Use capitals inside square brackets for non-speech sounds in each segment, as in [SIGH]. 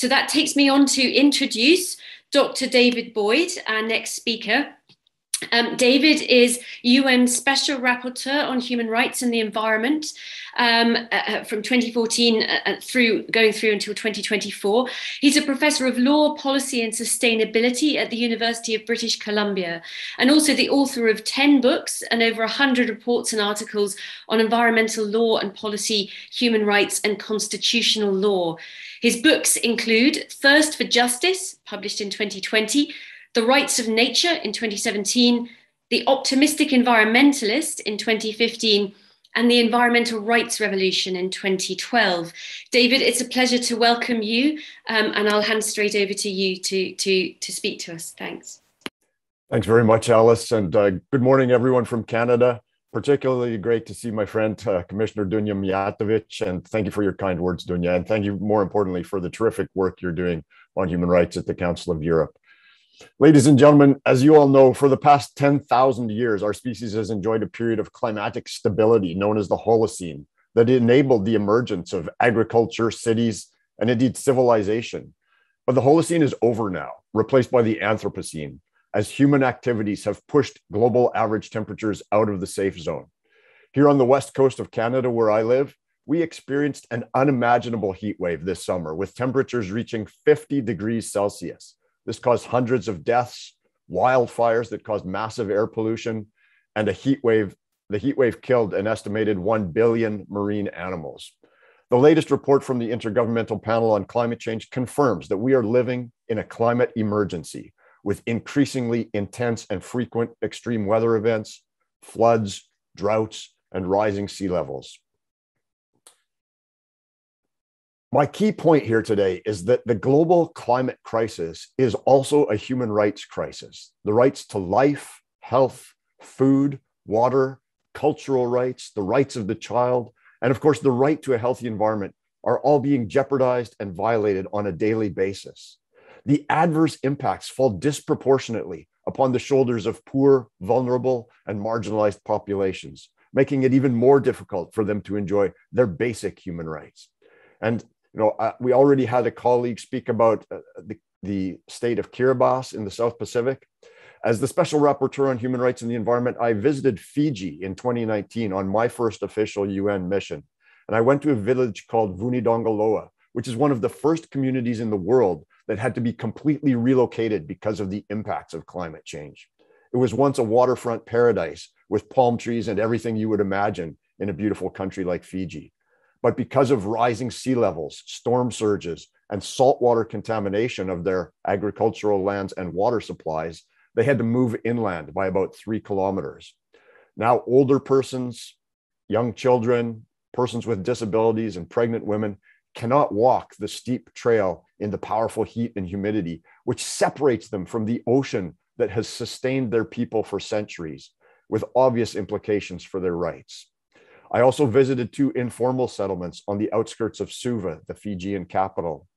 So that takes me on to introduce Dr. David Boyd, our next speaker. Um, David is UN Special Rapporteur on Human Rights and the Environment um, uh, uh from 2014 uh, uh, through going through until 2024. He's a professor of law, policy, and sustainability at the University of British Columbia, and also the author of 10 books and over 100 reports and articles on environmental law and policy, human rights, and constitutional law. His books include Thirst for Justice, published in 2020. The Rights of Nature in 2017, The Optimistic Environmentalist in 2015, and the Environmental Rights Revolution in 2012. David, it's a pleasure to welcome you, um, and I'll hand straight over to you to, to, to speak to us. Thanks. Thanks very much, Alice, and uh, good morning, everyone from Canada. Particularly great to see my friend, uh, Commissioner Dunja Mijatovic, and thank you for your kind words, Dunja, and thank you, more importantly, for the terrific work you're doing on human rights at the Council of Europe. Ladies and gentlemen, as you all know, for the past 10,000 years, our species has enjoyed a period of climatic stability known as the Holocene that enabled the emergence of agriculture, cities, and indeed civilization. But the Holocene is over now, replaced by the Anthropocene, as human activities have pushed global average temperatures out of the safe zone. Here on the west coast of Canada, where I live, we experienced an unimaginable heat wave this summer with temperatures reaching 50 degrees Celsius. This caused hundreds of deaths, wildfires that caused massive air pollution, and a heat wave. The heat wave killed an estimated 1 billion marine animals. The latest report from the Intergovernmental Panel on Climate Change confirms that we are living in a climate emergency with increasingly intense and frequent extreme weather events, floods, droughts, and rising sea levels. My key point here today is that the global climate crisis is also a human rights crisis. The rights to life, health, food, water, cultural rights, the rights of the child, and of course, the right to a healthy environment are all being jeopardized and violated on a daily basis. The adverse impacts fall disproportionately upon the shoulders of poor, vulnerable, and marginalized populations, making it even more difficult for them to enjoy their basic human rights. And you know, uh, we already had a colleague speak about uh, the, the state of Kiribati in the South Pacific. As the special rapporteur on human rights and the environment, I visited Fiji in 2019 on my first official UN mission. And I went to a village called Vunidogoloa, which is one of the first communities in the world that had to be completely relocated because of the impacts of climate change. It was once a waterfront paradise with palm trees and everything you would imagine in a beautiful country like Fiji. But because of rising sea levels, storm surges, and saltwater contamination of their agricultural lands and water supplies, they had to move inland by about three kilometers. Now, older persons, young children, persons with disabilities, and pregnant women cannot walk the steep trail in the powerful heat and humidity, which separates them from the ocean that has sustained their people for centuries, with obvious implications for their rights. I also visited two informal settlements on the outskirts of Suva, the Fijian capital.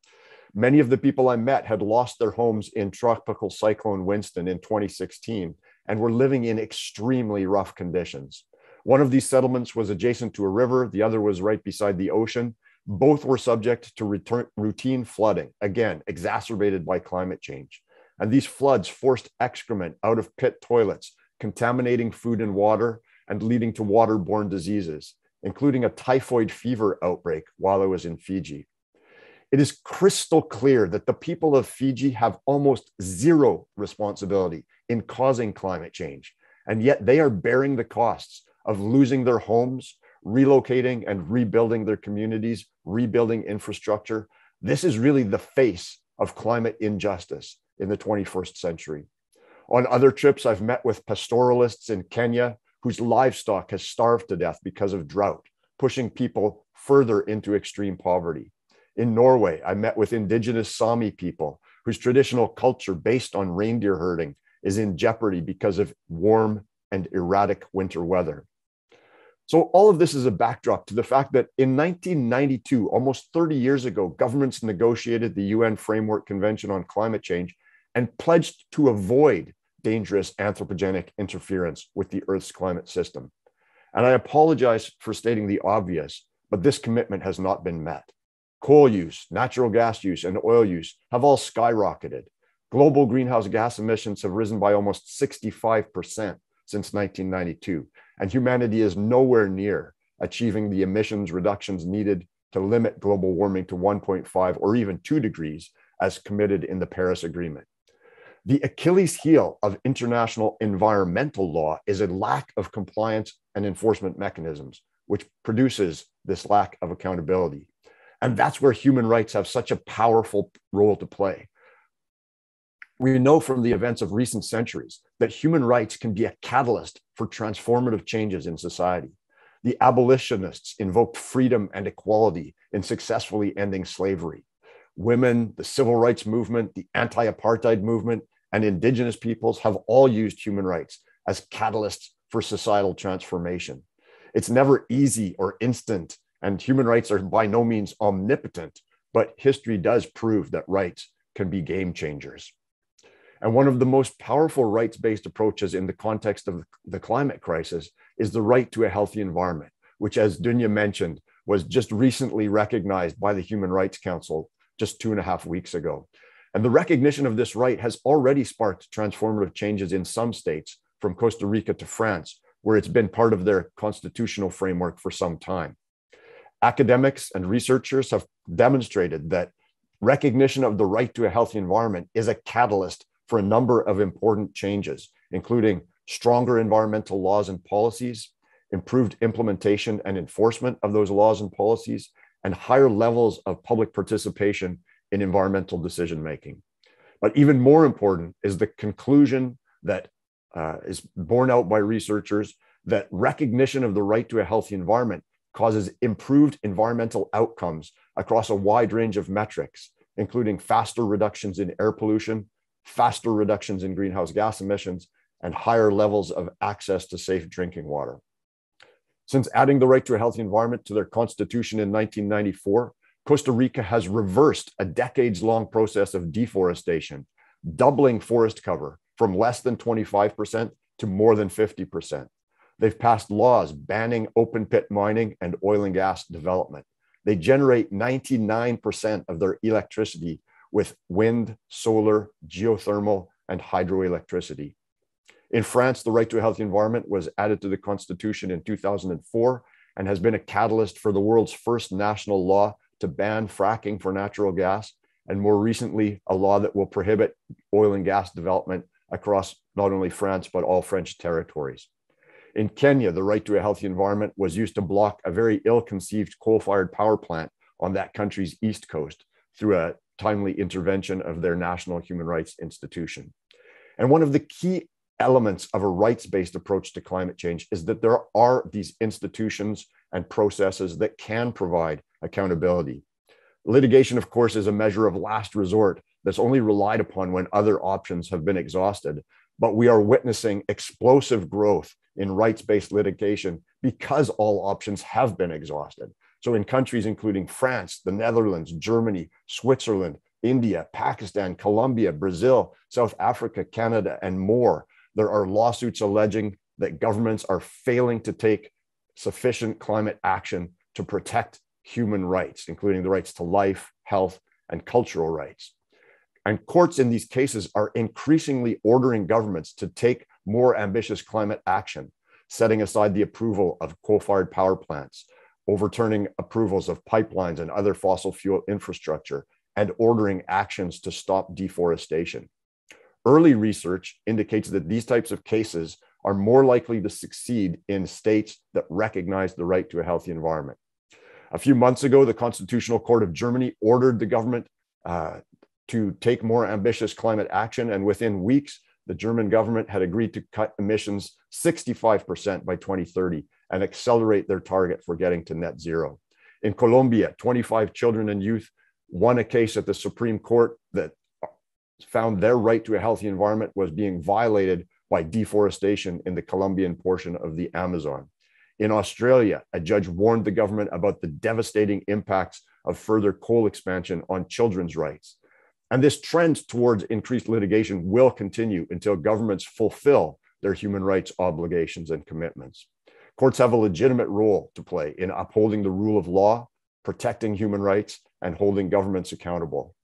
Many of the people I met had lost their homes in tropical cyclone Winston in 2016 and were living in extremely rough conditions. One of these settlements was adjacent to a river, the other was right beside the ocean. Both were subject to return, routine flooding, again, exacerbated by climate change. And these floods forced excrement out of pit toilets, contaminating food and water, and leading to waterborne diseases, including a typhoid fever outbreak while I was in Fiji. It is crystal clear that the people of Fiji have almost zero responsibility in causing climate change, and yet they are bearing the costs of losing their homes, relocating and rebuilding their communities, rebuilding infrastructure. This is really the face of climate injustice in the 21st century. On other trips, I've met with pastoralists in Kenya whose livestock has starved to death because of drought, pushing people further into extreme poverty. In Norway, I met with indigenous Sami people whose traditional culture based on reindeer herding is in jeopardy because of warm and erratic winter weather. So, all of this is a backdrop to the fact that in 1992, almost 30 years ago, governments negotiated the UN Framework Convention on Climate Change and pledged to avoid dangerous anthropogenic interference with the Earth's climate system. And I apologize for stating the obvious, but this commitment has not been met. coal use, natural gas use, and oil use have all skyrocketed. Global greenhouse gas emissions have risen by almost 65% since 1992, and humanity is nowhere near achieving the emissions reductions needed to limit global warming to 1.5 or even 2 degrees as committed in the Paris Agreement. The Achilles heel of international environmental law is a lack of compliance and enforcement mechanisms, which produces this lack of accountability. And that's where human rights have such a powerful role to play. We know from the events of recent centuries that human rights can be a catalyst for transformative changes in society. The abolitionists invoked freedom and equality in successfully ending slavery. Women, the civil rights movement, the anti apartheid movement, and indigenous peoples have all used human rights as catalysts for societal transformation. It's never easy or instant, and human rights are by no means omnipotent, but history does prove that rights can be game changers. And one of the most powerful rights based approaches in the context of the climate crisis is the right to a healthy environment, which, as Dunja mentioned, was just recently recognized by the Human Rights Council just two and a half weeks ago. And the recognition of this right has already sparked transformative changes in some states, from Costa Rica to France, where it's been part of their constitutional framework for some time. Academics and researchers have demonstrated that recognition of the right to a healthy environment is a catalyst for a number of important changes, including stronger environmental laws and policies, improved implementation and enforcement of those laws and policies, and higher levels of public participation in environmental decision making. But even more important is the conclusion that uh, is borne out by researchers that recognition of the right to a healthy environment causes improved environmental outcomes across a wide range of metrics, including faster reductions in air pollution, faster reductions in greenhouse gas emissions, and higher levels of access to safe drinking water. Since adding the right to a healthy environment to their constitution in 1994, Costa Rica has reversed a decades long process of deforestation, doubling forest cover from less than 25% to more than 50%. They've passed laws banning open pit mining and oil and gas development. They generate 99% of their electricity with wind, solar, geothermal, and hydroelectricity. In France, the right to a healthy environment was added to the constitution in 2004 and has been a catalyst for the world's first national law to ban fracking for natural gas, and more recently, a law that will prohibit oil and gas development across not only France, but all French territories. In Kenya, the right to a healthy environment was used to block a very ill conceived coal fired power plant on that country's east coast through a timely intervention of their national human rights institution. And one of the key elements of a rights based approach to climate change is that there are these institutions and processes that can provide accountability. Litigation, of course, is a measure of last resort that's only relied upon when other options have been exhausted. But we are witnessing explosive growth in rights based litigation because all options have been exhausted. So, in countries including France, the Netherlands, Germany, Switzerland, India, Pakistan, Colombia, Brazil, South Africa, Canada, and more, there are lawsuits alleging that governments are failing to take sufficient climate action to protect human rights, including the rights to life, health, and cultural rights. And courts in these cases are increasingly ordering governments to take more ambitious climate action, setting aside the approval of coal fired power plants, overturning approvals of pipelines and other fossil fuel infrastructure, and ordering actions to stop deforestation. Early research indicates that these types of cases are more likely to succeed in states that recognize the right to a healthy environment. A few months ago, the Constitutional Court of Germany ordered the government uh, to take more ambitious climate action. And within weeks, the German government had agreed to cut emissions 65% by 2030 and accelerate their target for getting to net zero. In Colombia, 25 children and youth won a case at the Supreme Court that found their right to a healthy environment was being violated by deforestation in the Colombian portion of the Amazon. In Australia, a judge warned the government about the devastating impacts of further coal expansion on children's rights. And this trend towards increased litigation will continue until governments fulfill their human rights obligations and commitments. Courts have a legitimate role to play in upholding the rule of law, protecting human rights, and holding governments accountable.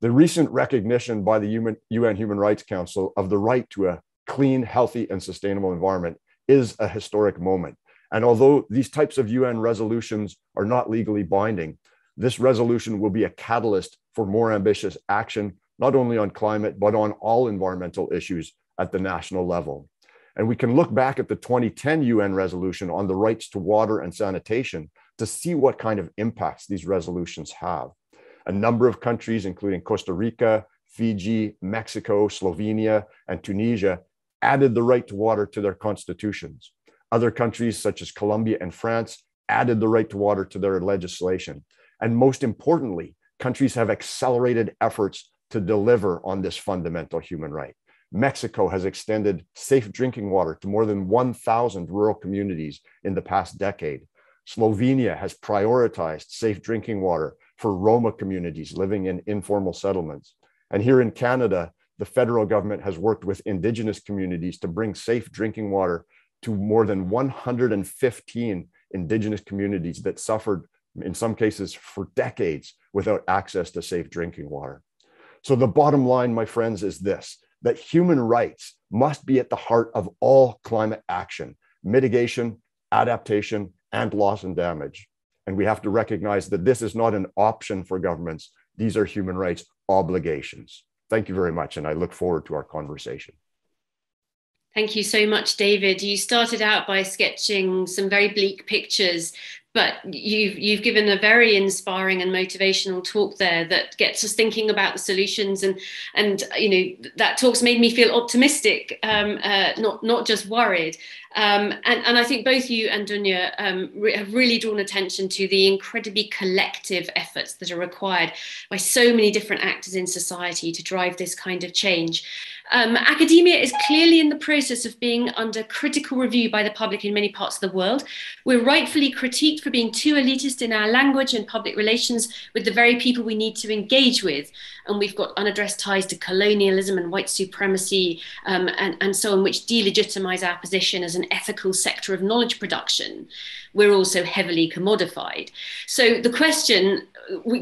The recent recognition by the UN Human Rights Council of the right to a clean, healthy, and sustainable environment is a historic moment. And although these types of UN resolutions are not legally binding, this resolution will be a catalyst for more ambitious action, not only on climate, but on all environmental issues at the national level. And we can look back at the 2010 UN resolution on the rights to water and sanitation to see what kind of impacts these resolutions have. A number of countries, including Costa Rica, Fiji, Mexico, Slovenia, and Tunisia, added the right to water to their constitutions. Other countries, such as Colombia and France, added the right to water to their legislation. And most importantly, countries have accelerated efforts to deliver on this fundamental human right. Mexico has extended safe drinking water to more than 1,000 rural communities in the past decade. Slovenia has prioritized safe drinking water for Roma communities living in informal settlements. And here in Canada, the federal government has worked with Indigenous communities to bring safe drinking water to more than 115 Indigenous communities that suffered, in some cases, for decades without access to safe drinking water. So, the bottom line, my friends, is this that human rights must be at the heart of all climate action, mitigation, adaptation, and loss and damage. And we have to recognize that this is not an option for governments, these are human rights obligations. Thank you very much, and I look forward to our conversation. Thank you so much, David. You started out by sketching some very bleak pictures, but you've you've given a very inspiring and motivational talk there that gets us thinking about the solutions and and you know that talk's made me feel optimistic, um, uh, not not just worried. Um, and, and I think both you and Dunja um, re- have really drawn attention to the incredibly collective efforts that are required by so many different actors in society to drive this kind of change. Um, academia is clearly in the process of being under critical review by the public in many parts of the world. We're rightfully critiqued for being too elitist in our language and public relations with the very people we need to engage with. And we've got unaddressed ties to colonialism and white supremacy um, and, and so on, which delegitimize our position as an ethical sector of knowledge production. We're also heavily commodified. So the question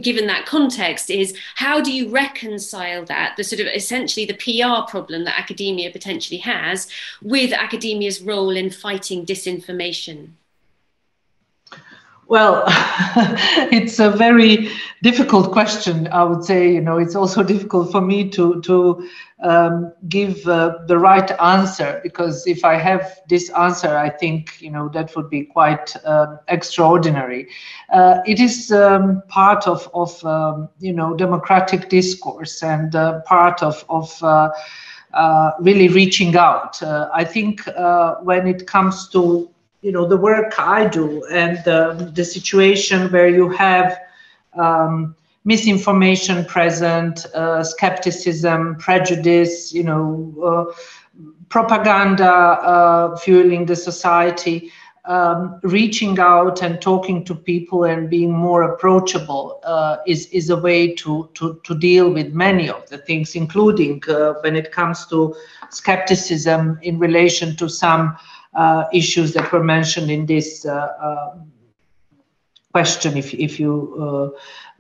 given that context is how do you reconcile that the sort of essentially the PR problem that academia potentially has with academia's role in fighting disinformation? Well, [LAUGHS] it's a very difficult question. I would say, you know, it's also [LAUGHS] difficult for me to to um, give uh, the right answer because if I have this answer, I think you know that would be quite uh, extraordinary. Uh, it is um, part of of um, you know democratic discourse and uh, part of of uh, uh, really reaching out. I think when it comes to you know the work I do and the situation where you have um, misinformation present, uh, skepticism, prejudice, you know, uh, propaganda uh, fueling the society. Um, reaching out and talking to people and being more approachable uh, is is a way to to to deal with many of the things, including uh, when it comes to skepticism in relation to some issues that were mentioned in this uh, uh, question. If, if you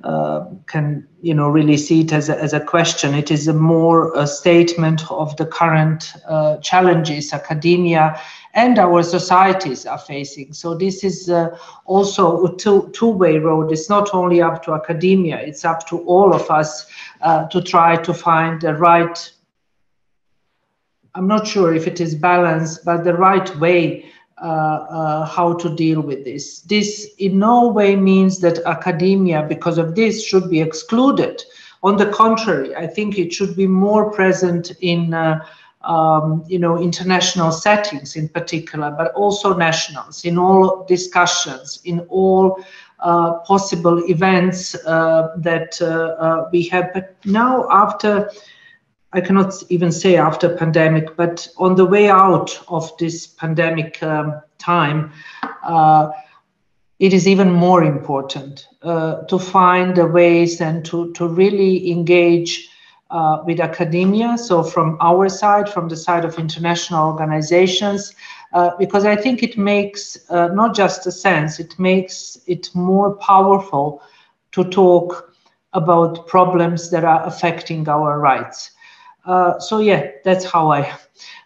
uh, uh, can you know really see it as a, as a question it is a more a statement of the current uh, challenges academia and our societies are facing. So this is also a two, two-way road. It's not only up to academia it's up to all of us to try to find the right I'm not sure if it is balanced, but the right way uh, uh, how to deal with this. This in no way means that academia, because of this, should be excluded. On the contrary, I think it should be more present in. Uh, um, you know, international settings in particular, but also nationals, in all discussions, in all uh, possible events uh, that uh, we have. But now, after I cannot even say after pandemic, but on the way out of this pandemic um, time, uh, it is even more important uh, to find the ways and to, to really engage uh, with academia. So, from our side, from the side of international organizations, uh, because I think it makes uh, not just a sense, it makes it more powerful to talk about problems that are affecting our rights. Uh, so yeah, that's how I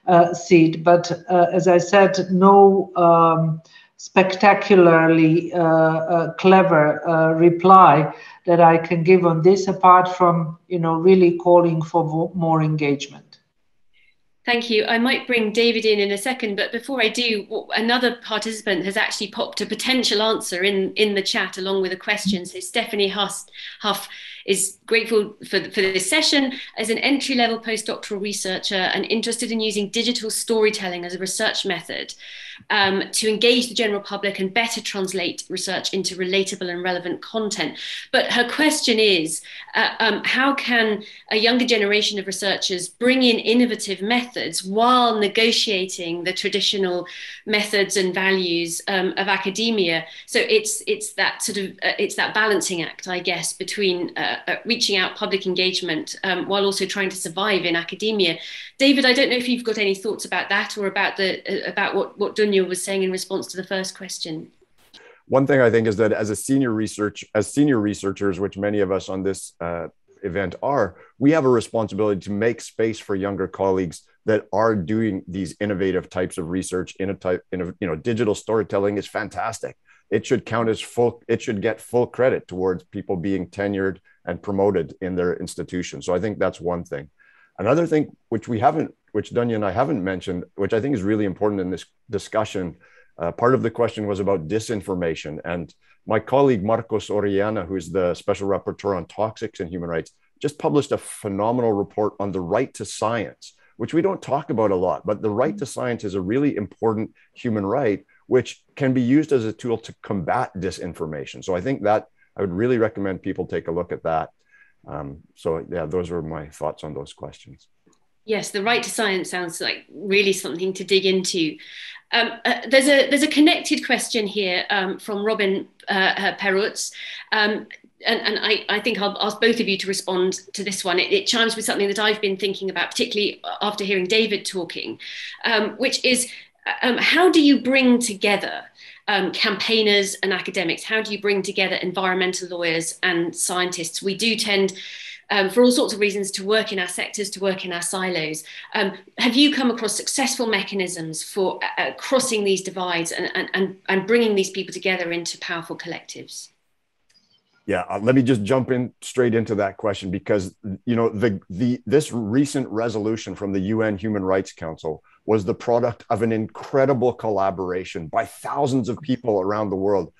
uh, see it. But uh, as I said, no um, spectacularly uh, uh, clever reply that I can give on this, apart from you know really calling for more engagement. Thank you. I might bring David in in a second, but before I do, another participant has actually popped a potential answer in, in the chat along with a question. So Stephanie Huff, Huff is grateful for, for this session as an entry level postdoctoral researcher and interested in using digital storytelling as a research method um, to engage the general public and better translate research into relatable and relevant content. But her question is uh, um, how can a younger generation of researchers bring in innovative methods while negotiating the traditional methods and values um, of academia? So it's, it's that sort of, uh, it's that balancing act, I guess, between uh, uh, reaching out public engagement um, while also trying to survive in academia. David, I don't know if you've got any thoughts about that or about the uh, about what what Dunja was saying in response to the first question. One thing I think is that as a senior research as senior researchers, which many of us on this uh, event are, we have a responsibility to make space for younger colleagues that are doing these innovative types of research in a type in a you know digital storytelling is fantastic it should count as full it should get full credit towards people being tenured and promoted in their institution. So I think that's one thing. Another thing, which we haven't, which Dunja and I haven't mentioned, which I think is really important in this discussion, uh, part of the question was about disinformation. And my colleague Marcos Orellana, who's the special rapporteur on toxics and human rights, just published a phenomenal report on the right to science, which we don't talk about a lot. But the right to science is a really important human right, which can be used as a tool to combat disinformation. So I think that I would really recommend people take a look at that. Um, so yeah, those were my thoughts on those questions. Yes, the right to science sounds like really something to dig into. Um, uh, there's a there's a connected question here um, from Robin uh, Perutz, um, and, and I, I, think I'll ask both of you to respond to this one. It, it, chimes with something that I've been thinking about, particularly after hearing David talking, um, which is um, how do you bring together um, campaigners and academics? How do you bring together environmental lawyers and scientists? We do tend, um, for all sorts of reasons, to work in our sectors, to work in our silos. Um, have you come across successful mechanisms for uh, uh, crossing these divides and, and, and bringing these people together into powerful collectives? Yeah, uh, let me just jump in straight into that question because you know the the this recent resolution from the UN Human Rights Council was the product of an incredible collaboration by thousands of people around the world.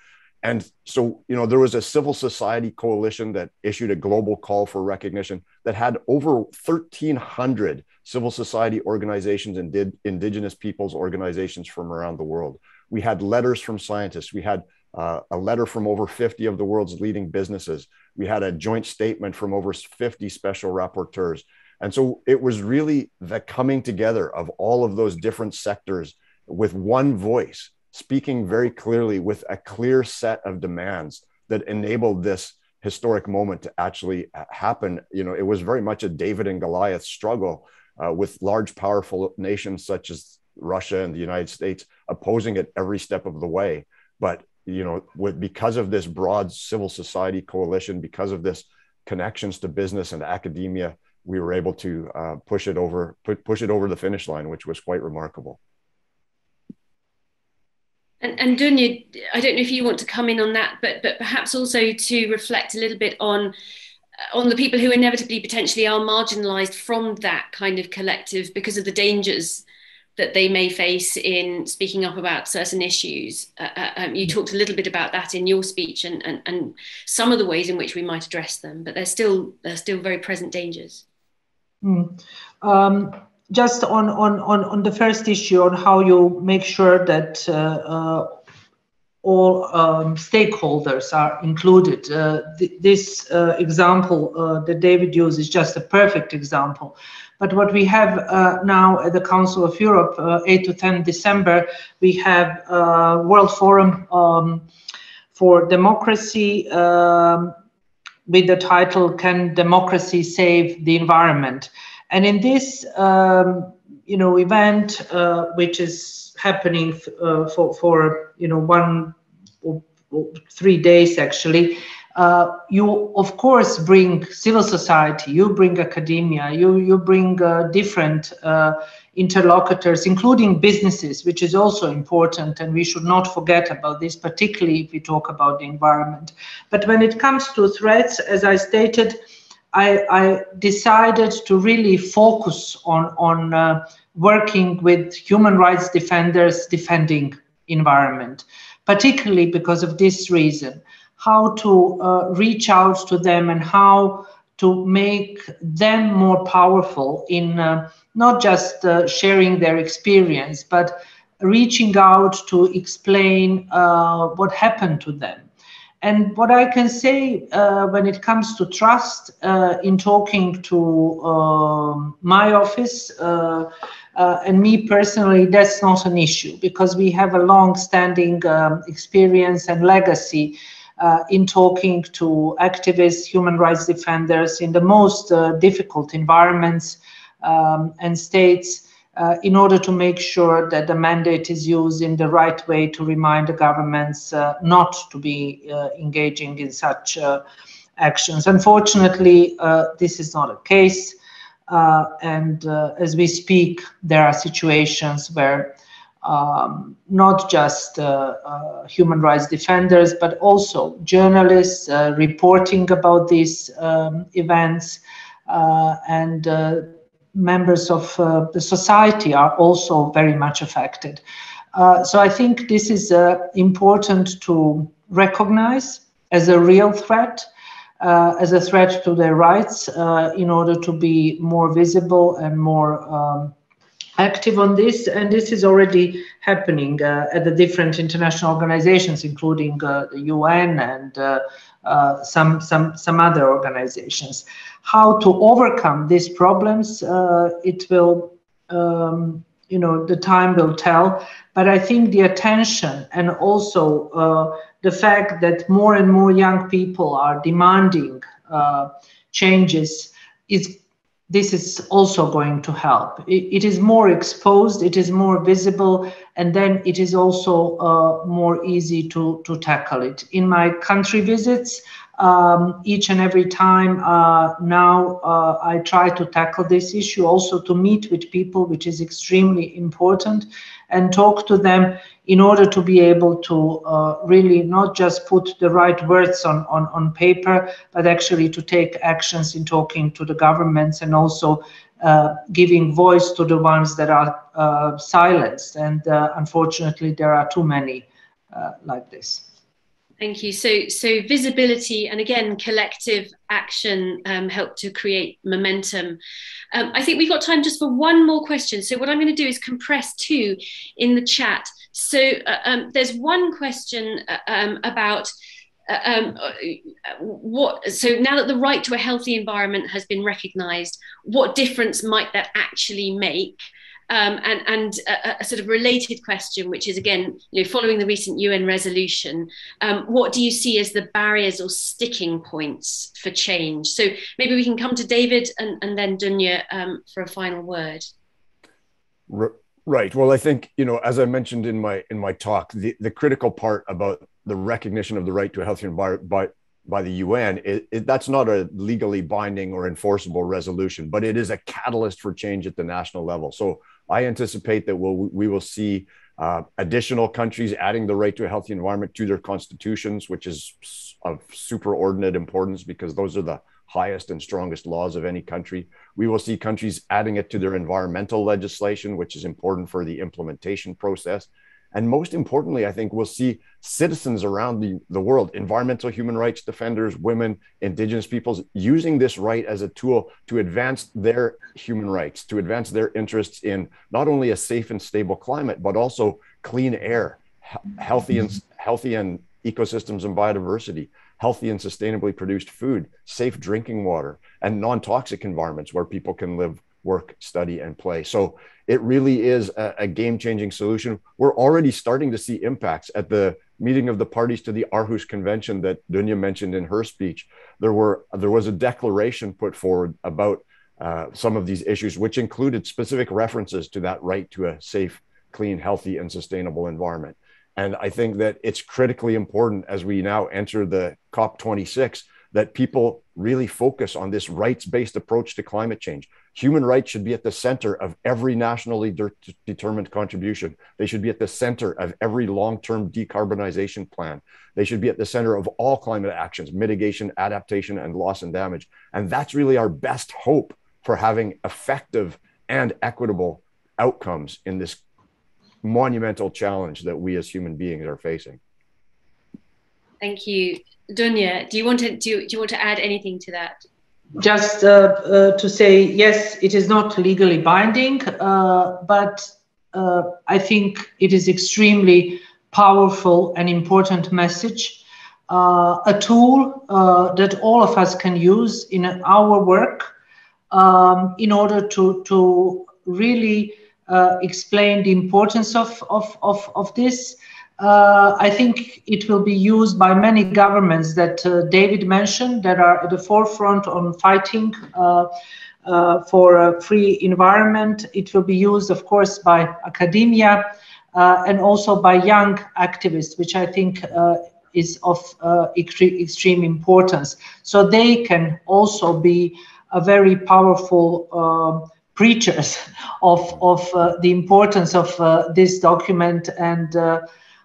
And so, you know, there was a civil society coalition that issued a global call for recognition that had over 1,300 civil society organizations and did indigenous peoples organizations from around the world. We had letters from scientists. We had uh, a letter from over 50 of the world's leading businesses. We had a joint statement from over 50 special rapporteurs. And so it was really the coming together of all of those different sectors with one voice, speaking very clearly with a clear set of demands that enabled this historic moment to actually happen. You know, it was very much a David and Goliath struggle uh, with large, powerful nations such as Russia and the United States opposing it every step of the way. But you know, with because of this broad civil society coalition, because of this connections to business and academia, we were able to uh, push it over push it over the finish line, which was quite remarkable. And, and Dunja, I don't know if you want to come in on that, but but perhaps also to reflect a little bit on on the people who inevitably potentially are marginalized from that kind of collective because of the dangers that they may face in speaking up about certain issues. Uh, uh um, you talked a little bit about that in your speech and, and, and some of the ways in which we might address them, but they're still, they're still very present dangers. Mm. Um, just on, on, on, on the first issue on how you make sure that uh, uh, all um, stakeholders are included. Uh, th this uh, example uh, that David used is just a perfect example. But what we have uh, now at the Council of Europe, 8 to 10 December, we have World Forum um, for Democracy. Um, with the title "Can Democracy Save the Environment?" And in this, um, you know, event, uh, which is happening uh, for for you know one or, or three days actually, uh, you of course bring civil society, you bring academia, you you bring uh, different uh, interlocutors, including businesses, which is also important, and we should not forget about this, particularly if we talk about the environment. But when it comes to threats, as I stated, I, I decided to really focus on on uh, working with human rights defenders defending environment, particularly because of this reason how to uh, reach out to them and how to make them more powerful in uh, not just uh, sharing their experience, but reaching out to explain uh, what happened to them. And what I can say uh, when it comes to trust uh, in talking to um, my office, and me personally, that's not an issue because we have a long standing um, experience and legacy uh, in talking to activists, human rights defenders in the most uh, difficult environments um, and states uh, in order to make sure that the mandate is used in the right way to remind the governments uh, not to be uh, engaging in such uh, actions. Unfortunately, this is not a case. and as we speak, there are situations where um, not just uh, uh, human rights defenders, but also journalists uh, reporting about these um, events uh, and uh, members of uh, the society are also very much affected. so I think this is important to recognize as a real threat. as a threat to their rights, in order to be more visible and more um, active on this, and this is already happening uh, at the different international organizations, including uh, the UN and uh, uh, some some some other organizations. How to overcome these problems? Uh, it will, um, you know, the time will tell. But I think the attention and also uh, the fact that more and more young people are demanding changes is this is also going to help. it, it is more exposed, it is more visible, and then it is also uh, more easy to, to tackle it. In my country visits, um, each and every time uh, now uh, I try to tackle this issue, also to meet with people, which is extremely important, and talk to them in order to be able to uh, really not just put the right words on, on, on paper, but actually to take actions in talking to the governments and also uh, giving voice to the ones that are uh, silenced. And uh, unfortunately, there are too many uh, like this. Thank you. So, so visibility and again collective action um, help to create momentum. Um, I think we've got time just for one more question. So, what I'm going to do is compress two in the chat. So uh, um, there's one question uh, um, about uh, um, uh, what. So now that the right to a healthy environment has been recognised, what difference might that actually make? Um, and, and a, a, sort of related question, which is again, you know, following the recent UN resolution, um, what do you see as the barriers or sticking points for change? So maybe we can come to David and, and then Dunja um, for a final word. Right. Well, I think you know, as I mentioned in my in my talk, the, the critical part about the recognition of the right to a healthy environment by by the UN, it, it, that's not a legally binding or enforceable resolution, but it is a catalyst for change at the national level. So I anticipate that we'll, we will see uh, additional countries adding the right to a healthy environment to their constitutions, which is of superordinate importance because those are the highest and strongest laws of any country. We will see countries adding it to their environmental legislation, which is important for the implementation process. And most importantly, I think we'll see citizens around the, the world, environmental human rights defenders, women, indigenous peoples, using this right as a tool to advance their human rights, to advance their interests in not only a safe and stable climate, but also clean air, healthy and healthy and ecosystems and biodiversity, healthy and sustainably produced food, safe drinking water, and non toxic environments where people can live, work, study, and play. So it really is a, a game changing solution. We're already starting to see impacts at the meeting of the parties to the Aarhus Convention that Dunja mentioned in her speech. There were there was a declaration put forward about uh, some of these issues, which included specific references to that right to a safe, clean, healthy, and sustainable environment. And I think that it's critically important as we now enter the COP26 that people really focus on this rights based approach to climate change. Human rights should be at the center of every nationally de- determined contribution. They should be at the center of every long term decarbonization plan. They should be at the center of all climate actions, mitigation, adaptation, and loss and damage. And that's really our best hope for having effective and equitable outcomes in this monumental challenge that we as human beings are facing. Thank you. Dunja, do you want to do do you want to add anything to that? Just uh, uh, to say yes, it is not legally binding, uh, but uh, I think it is extremely powerful and important message, uh, a tool that all of us can use in our work um, in order to to really explain the importance of of of, of this uh, I think it will be used by many governments that uh, David mentioned that are at the forefront on fighting uh, uh for a free environment. It will be used, of course, by academia uh, and also by young activists, which I think uh, is of extre extreme importance. So they can also be a very powerful preachers [LAUGHS] of, of the importance of this document and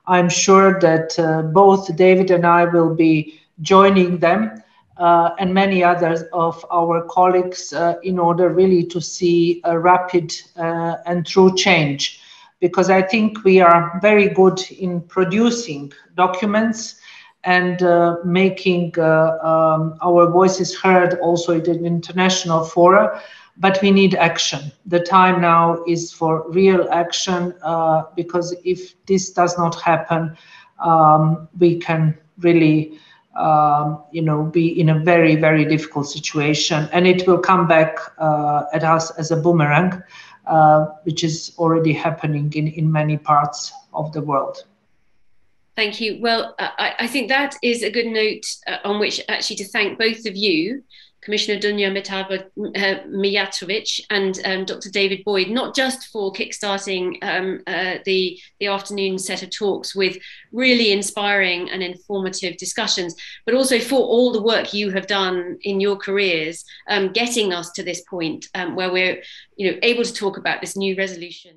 I'm sure that uh, both David and I will be joining them uh, and many others of our colleagues uh, in order really to see a rapid uh, and true change. Because I think we are very good in producing documents and uh, making uh, um, our voices heard also in international fora but we need action. The time now is for real action uh, because if this does not happen, um, we can really, um, you know, be in a very, very difficult situation, and it will come back uh, at us as a boomerang, uh, which is already happening in in many parts of the world. Thank you. Well, I, I, think that is a good note uh, on which actually to thank both of you Commissioner Dunja Mijatovic and um, Dr. David Boyd, not just for kickstarting um, uh, the, the afternoon set of talks with really inspiring and informative discussions, but also for all the work you have done in your careers, um, getting us to this point um, where we're you know, able to talk about this new resolution.